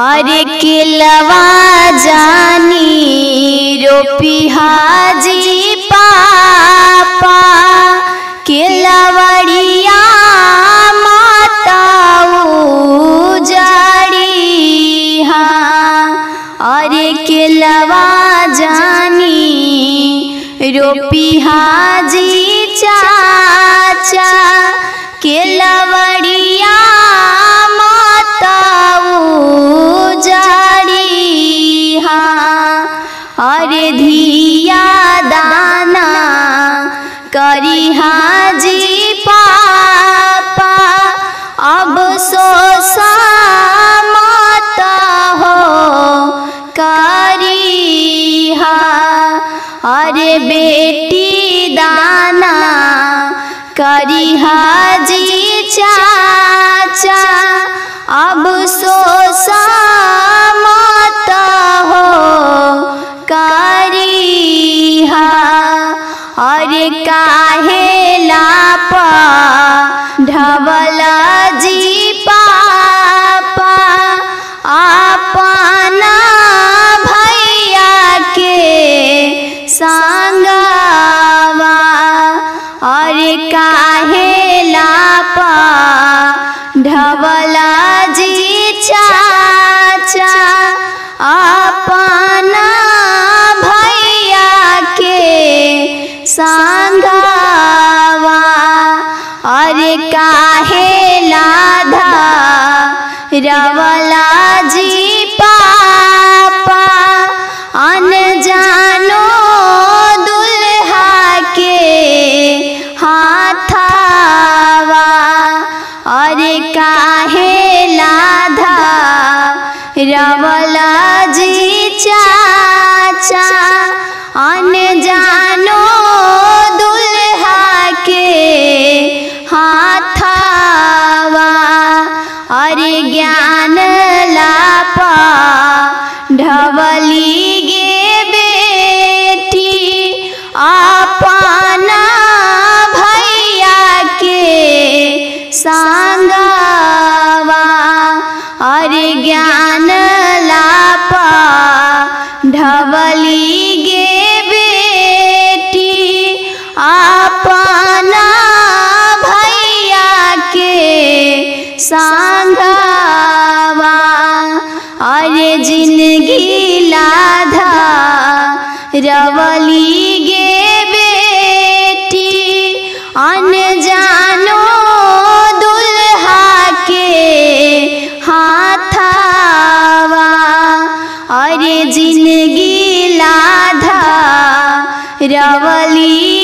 अरे केलवा जानी, रोपी हाजी पापा। केलवड़िया माताऊ जाड़ी हाँ। अरे केलवा जानी, रोपी हाजी चाचा। करी हाजी पापा। अब सो मत हो। करी हा। अरे बेटी दाना। करी हाजी संगवा अरे काहे लापा? ढबला जी चाचा अपना भैया के संगवा अरे काहे लाधा? रवला ज्ञान लापा ढबली गे बेटी अपना भैया के संगवा। और ज्ञान लापा ढबली गे बेटी अपना भैया के संगवा। अनजानो दुल्हा ज़िंदगी लाधा रवली